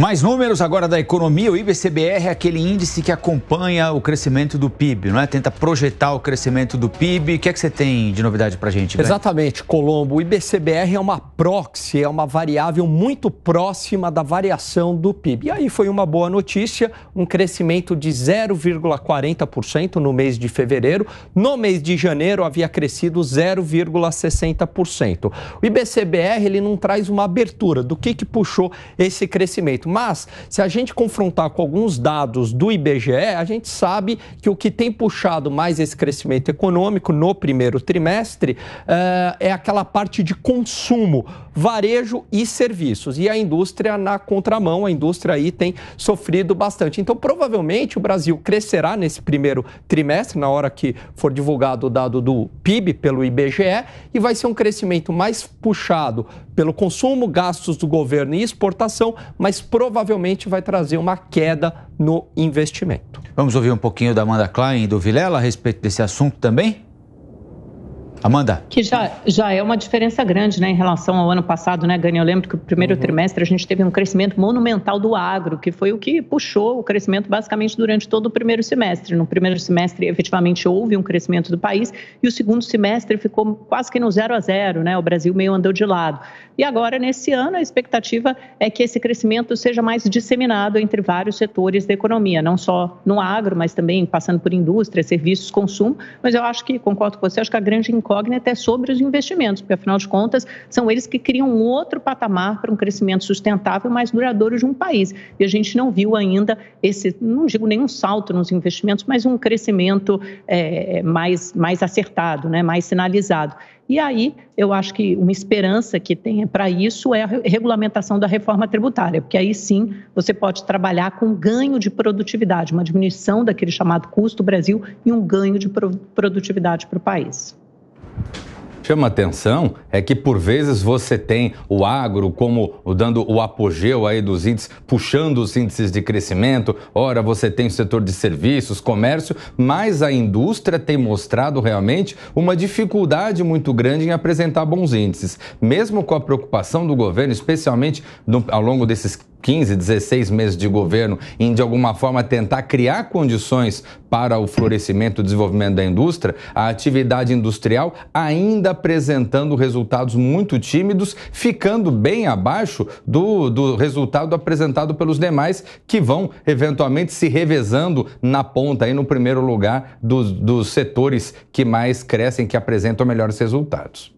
Mais números agora da economia. O IBCBR é aquele índice que acompanha o crescimento do PIB, não é? Tenta projetar o crescimento do PIB. O que é que você tem de novidade para a gente? Véio? Exatamente, Colombo. O IBCBR é uma proxy, é uma variável muito próxima da variação do PIB. E aí foi uma boa notícia, um crescimento de 0,40% no mês de fevereiro. No mês de janeiro havia crescido 0,60%. O IBCBR ele não traz uma abertura do que, que puxou esse crescimento mas, se a gente confrontar com alguns dados do IBGE, a gente sabe que o que tem puxado mais esse crescimento econômico no primeiro trimestre uh, é aquela parte de consumo, varejo e serviços. E a indústria na contramão, a indústria aí tem sofrido bastante. Então, provavelmente, o Brasil crescerá nesse primeiro trimestre, na hora que for divulgado o dado do PIB pelo IBGE, e vai ser um crescimento mais puxado pelo consumo, gastos do governo e exportação, mas provavelmente vai trazer uma queda no investimento. Vamos ouvir um pouquinho da Amanda Klein e do Vilela a respeito desse assunto também? Amanda. Que já, já é uma diferença grande né, em relação ao ano passado, né, Gani? Eu lembro que o primeiro uhum. trimestre a gente teve um crescimento monumental do agro, que foi o que puxou o crescimento basicamente durante todo o primeiro semestre. No primeiro semestre, efetivamente, houve um crescimento do país, e o segundo semestre ficou quase que no zero a zero, né? O Brasil meio andou de lado. E agora, nesse ano, a expectativa é que esse crescimento seja mais disseminado entre vários setores da economia, não só no agro, mas também passando por indústria, serviços, consumo. Mas eu acho que, concordo com você, acho que a grande incógnita é sobre os investimentos, porque afinal de contas são eles que criam um outro patamar para um crescimento sustentável mais duradouro de um país. E a gente não viu ainda esse, não digo nenhum salto nos investimentos, mas um crescimento é, mais, mais acertado, né, mais sinalizado. E aí, eu acho que uma esperança que tem para isso é a regulamentação da reforma tributária, porque aí sim você pode trabalhar com ganho de produtividade, uma diminuição daquele chamado custo Brasil e um ganho de produtividade para o país chama atenção é que por vezes você tem o agro como dando o apogeu aí dos índices, puxando os índices de crescimento, ora você tem o setor de serviços, comércio, mas a indústria tem mostrado realmente uma dificuldade muito grande em apresentar bons índices, mesmo com a preocupação do governo, especialmente no, ao longo desses 15, 16 meses de governo em, de alguma forma, tentar criar condições para o florescimento e desenvolvimento da indústria, a atividade industrial ainda apresentando resultados muito tímidos, ficando bem abaixo do, do resultado apresentado pelos demais, que vão eventualmente se revezando na ponta, aí no primeiro lugar dos, dos setores que mais crescem, que apresentam melhores resultados.